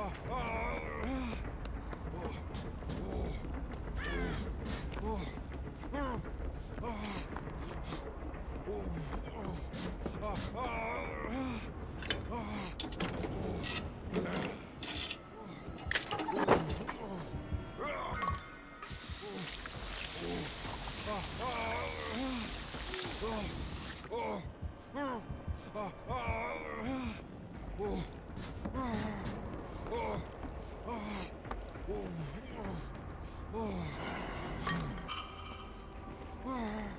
Oh! Oh. oh. oh. oh.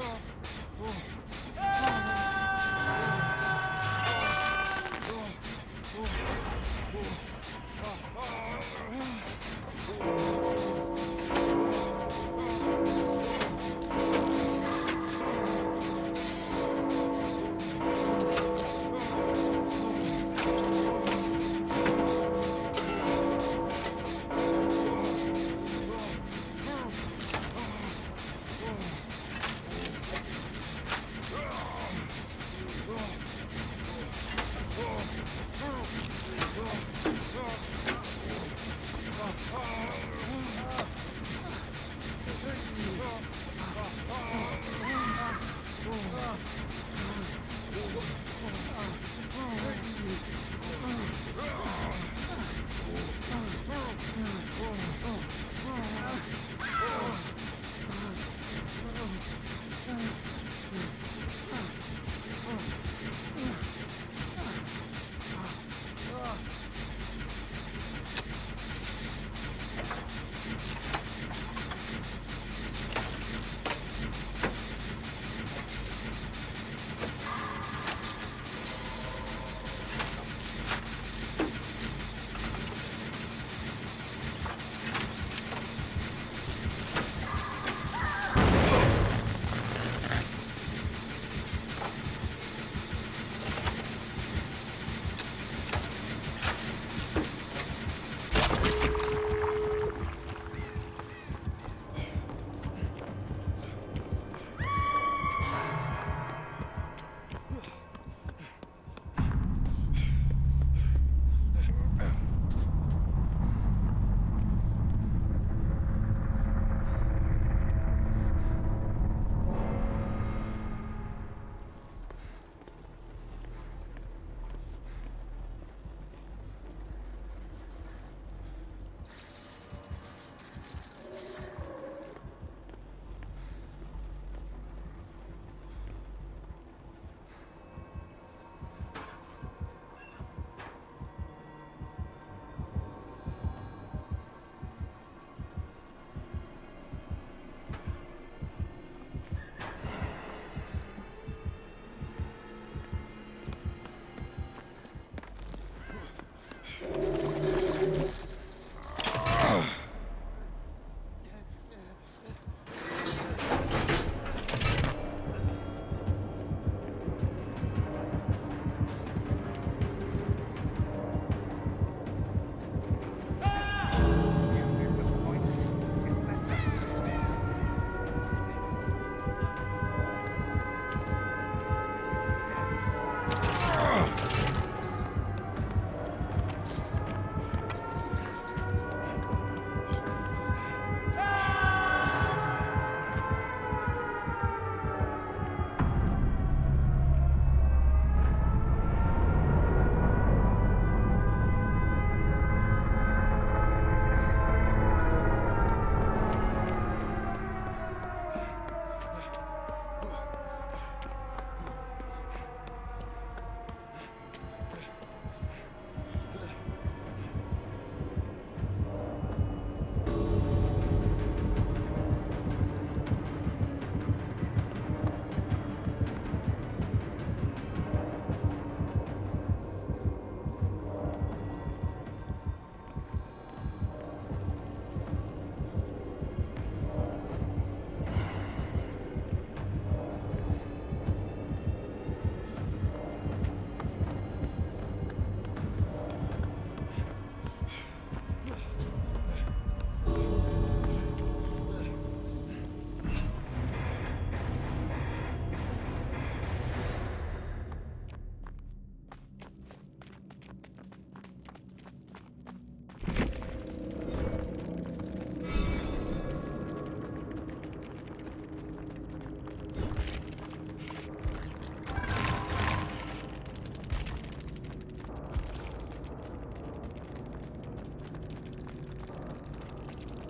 Ugh.